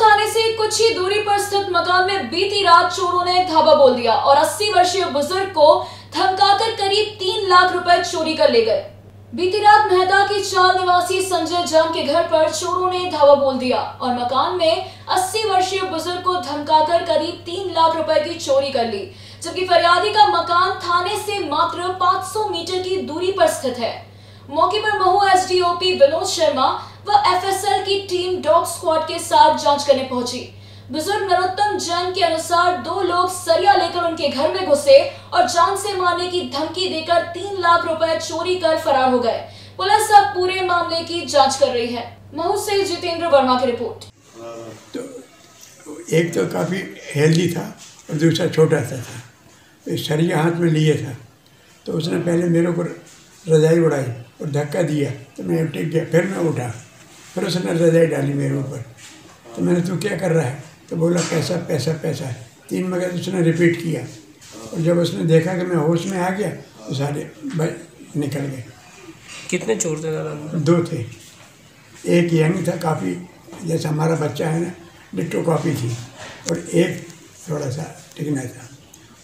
थाने से कुछ ही दूरी पर स्थित मकान में बीती रात चोरों ने धावा बोल दिया और 80 वर्षीय बुज़ुर्ग को धमकाकर करीब तीन लाख रुपए चोरी कर ले गए। बीती रात मेहता की चाल निवासी संजय जैन के घर पर चोरों ने धावा बोल दिया और मकान में 80 वर्षीय बुज़ुर्ग को धमकाकर करीब तीन लाख रुपए की चोरी कर ली, जबकि फरियादी का मकान थाने से मात्र 500 मीटर की दूरी पर स्थित है। मौके पर महू एसडीओपी विनोद शर्मा व एफएसएल की टीम डॉग स्क्वाड के साथ जाँच करने पहुँची। बुज़ुर्ग नरोत्तम जैन के अनुसार दो लोग सरिया लेकर उनके घर में घुसे और जान से मारने की धमकी देकर तीन लाख रुपए चोरी कर फरार हो गए। पुलिस अब पूरे मामले की जाँच कर रही है। महू से जितेंद्र वर्मा की रिपोर्ट। तो एक तो काफ़ी हेल्दी था और दूसरा छोटा सा था। सरिया हाथ में लिए था। तो उसने पहले मेरे को रजाई उड़ाई और धक्का दिया। तो मैं टिक गया फिर मैं उठा। फिर उसने रजाई डाली मेरे ऊपर। तो मैंने तू क्या कर रहा है? तो बोला पैसा पैसा पैसा। तीन मगर उसने रिपीट किया। और जब उसने देखा कि मैं होश में आ गया तो सारे भाई निकल गए। कितने चोर थे दादा? दो थे। एक यंग था काफ़ी जैसा हमारा बच्चा है ना डिट्टो कॉपी थी। और एक थोड़ा सा टिकना था।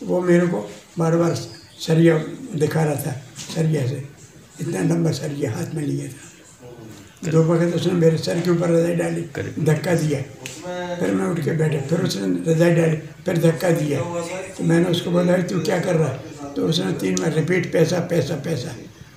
वो मेरे को बार बार सरिया दिखा रहा था सरिया से। इतना लंबा सरिया हाथ में लिया था। दो वक्त उसने मेरे सर के ऊपर रजाई डाली धक्का दिया। फिर मैं उठ के बैठे फिर उसने रजाई डाली फिर धक्का दिया। तो मैंने उसको बोला "अरे तू क्या कर रहा है? तो उसने तीन बार रिपीट पैसा पैसा पैसा।